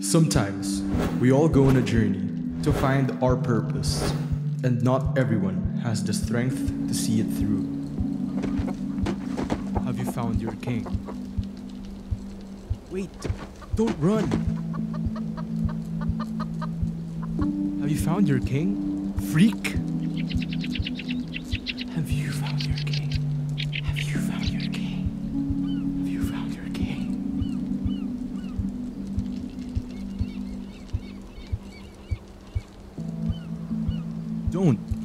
Sometimes we all go on a journey to find our purpose, and not everyone has the strength to see it through. Have you found your king? Wait, don't run! Have you found your king? Freak! Don't.